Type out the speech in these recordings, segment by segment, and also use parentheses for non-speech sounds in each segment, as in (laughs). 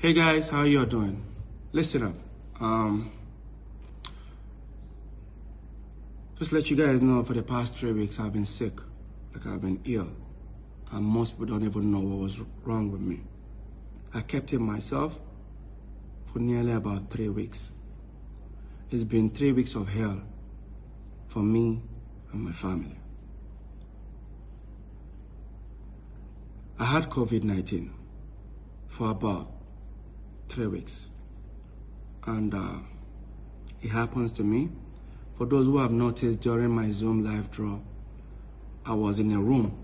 Hey guys, how you doing? Listen up. Um, just let you guys know for the past three weeks I've been sick, like I've been ill, and most people don't even know what was wrong with me. I kept it myself for nearly about three weeks. It's been three weeks of hell for me and my family. I had COVID-19 for about three weeks. And uh, it happens to me. For those who have noticed during my Zoom live draw, I was in a room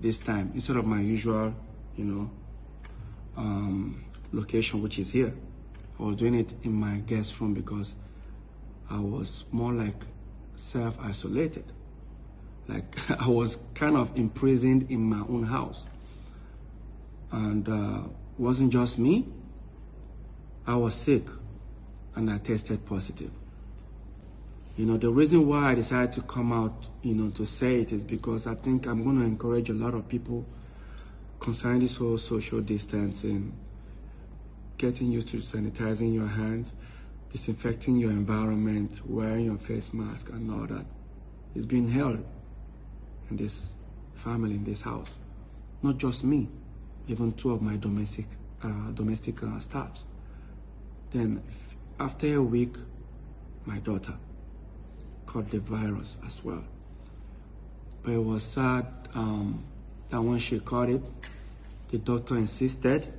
this time instead of my usual, you know, um, location, which is here. I was doing it in my guest room because I was more like self-isolated. Like (laughs) I was kind of imprisoned in my own house. And uh, wasn't just me, I was sick and I tested positive. You know, the reason why I decided to come out, you know, to say it is because I think I'm going to encourage a lot of people concerning this whole social distancing, getting used to sanitizing your hands, disinfecting your environment, wearing your face mask and all that. It's been held in this family, in this house. Not just me, even two of my domestic, uh, domestic uh, staffs. Then after a week, my daughter caught the virus as well. But it was sad um, that when she caught it, the doctor insisted,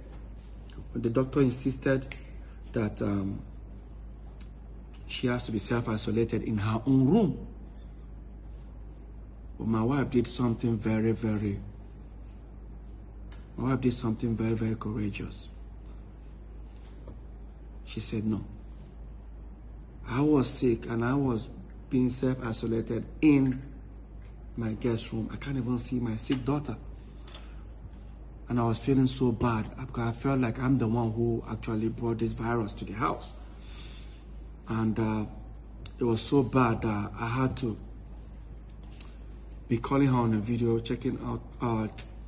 the doctor insisted that um, she has to be self-isolated in her own room. But my wife did something very, very, my wife did something very, very courageous. She said no. I was sick and I was being self-isolated in my guest room. I can't even see my sick daughter. And I was feeling so bad because I felt like I'm the one who actually brought this virus to the house. And uh, it was so bad that I had to be calling her on a video, checking out, uh,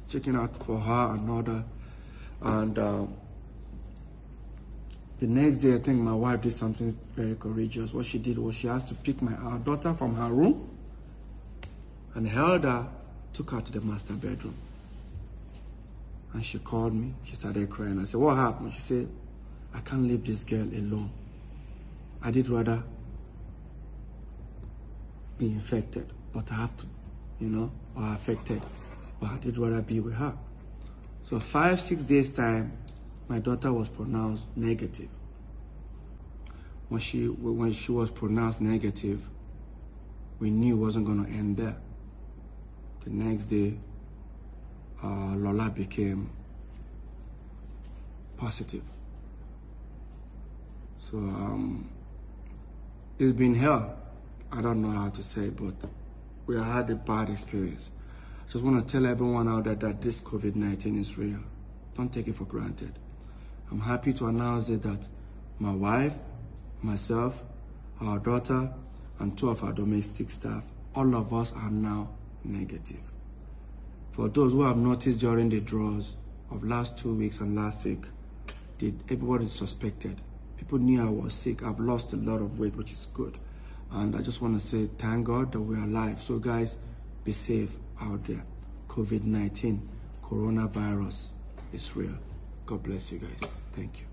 checking out for her and other. And uh, the next day, I think my wife did something very courageous. What she did was she asked to pick my our daughter from her room and held her, took her to the master bedroom. And she called me. She started crying. I said, what happened? She said, I can't leave this girl alone. I did rather be infected, but I have to, you know, or affected, but I did rather be with her. So five, six days time, my daughter was pronounced negative. When she, when she was pronounced negative, we knew it wasn't going to end there. The next day, uh, Lola became positive. So um, it's been hell. I don't know how to say, but we had a bad experience. I just want to tell everyone out there that this COVID-19 is real. Don't take it for granted. I'm happy to announce it that my wife, myself, our daughter, and two of our domestic staff, all of us are now negative. For those who have noticed during the draws of last two weeks and last week, did everybody suspected. People knew I was sick. I've lost a lot of weight, which is good. And I just want to say thank God that we're alive. So guys, be safe out there. COVID-19, coronavirus is real. God bless you guys. Thank you.